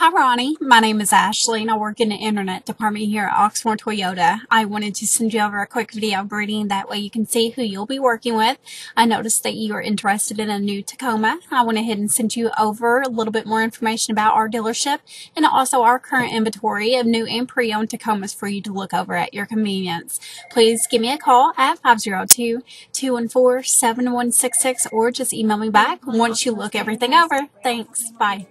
Hi, Ronnie. My name is Ashley, and I work in the internet department here at Oxmoor Toyota. I wanted to send you over a quick video greeting. That way you can see who you'll be working with. I noticed that you are interested in a new Tacoma. I went ahead and sent you over a little bit more information about our dealership and also our current inventory of new and pre-owned Tacomas for you to look over at your convenience. Please give me a call at 502-214-7166 or just email me back once you look everything over. Thanks. Bye.